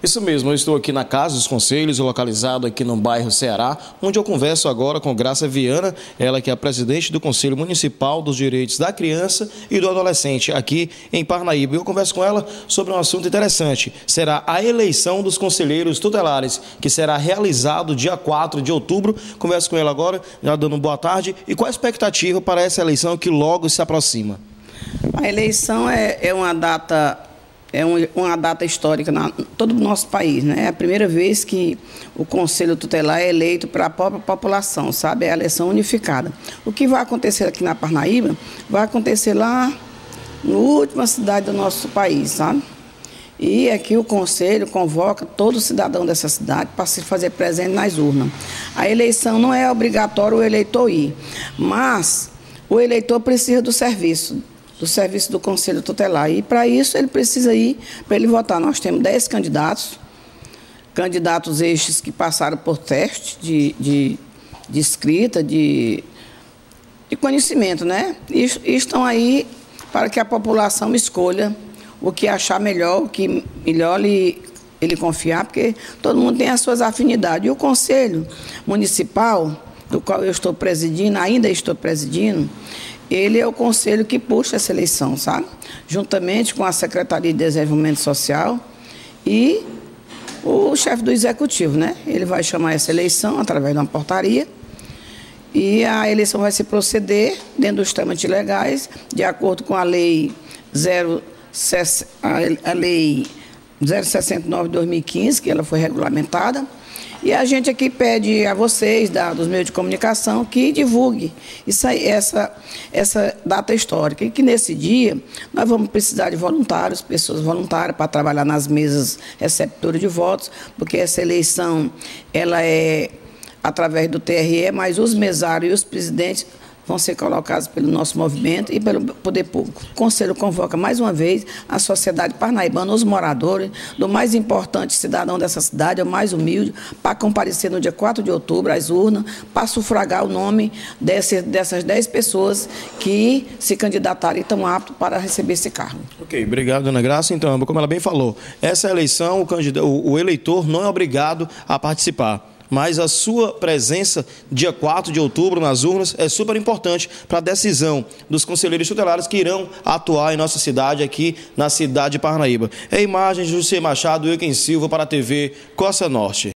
Isso mesmo, eu estou aqui na Casa dos Conselhos, localizado aqui no bairro Ceará, onde eu converso agora com Graça Viana, ela que é a presidente do Conselho Municipal dos Direitos da Criança e do Adolescente aqui em Parnaíba. Eu converso com ela sobre um assunto interessante, será a eleição dos conselheiros tutelares, que será realizado dia 4 de outubro. Converso com ela agora, já dando boa tarde. E qual a expectativa para essa eleição que logo se aproxima? A eleição é, é uma data é um, uma data histórica na todo o nosso país, né? É a primeira vez que o Conselho Tutelar é eleito para a própria população, sabe? É a eleição unificada. O que vai acontecer aqui na Parnaíba vai acontecer lá na última cidade do nosso país, sabe? E aqui o Conselho convoca todo cidadão dessa cidade para se fazer presente nas urnas. A eleição não é obrigatório o eleitor ir, mas o eleitor precisa do serviço do serviço do Conselho Tutelar. E para isso ele precisa ir para ele votar. Nós temos 10 candidatos, candidatos estes que passaram por teste de, de, de escrita, de, de conhecimento, né? E, e estão aí para que a população escolha o que achar melhor, o que melhor lhe, ele confiar, porque todo mundo tem as suas afinidades. E o Conselho Municipal, do qual eu estou presidindo, ainda estou presidindo, ele é o conselho que puxa essa eleição, sabe? Juntamente com a Secretaria de Desenvolvimento Social e o chefe do executivo, né? Ele vai chamar essa eleição através de uma portaria e a eleição vai se proceder dentro dos trâmites legais, de acordo com a lei 0, a lei 069 de 2015, que ela foi regulamentada e a gente aqui pede a vocês, da, dos meios de comunicação, que divulgue isso aí, essa, essa data histórica. E que nesse dia nós vamos precisar de voluntários, pessoas voluntárias, para trabalhar nas mesas receptoras de votos, porque essa eleição ela é através do TRE, mas os mesários e os presidentes vão ser colocados pelo nosso movimento e pelo poder público. O Conselho convoca mais uma vez a sociedade parnaibana, os moradores, do mais importante cidadão dessa cidade, o mais humilde, para comparecer no dia 4 de outubro às urnas, para sufragar o nome desse, dessas 10 pessoas que se candidataram e estão aptos para receber esse cargo. Ok, obrigado, dona Graça. Então, como ela bem falou, essa eleição, o, o eleitor não é obrigado a participar mas a sua presença dia 4 de outubro nas urnas é super importante para a decisão dos conselheiros tutelares que irão atuar em nossa cidade, aqui na cidade de Parnaíba. É imagem de José Machado, Eugen Silva para a TV Costa Norte.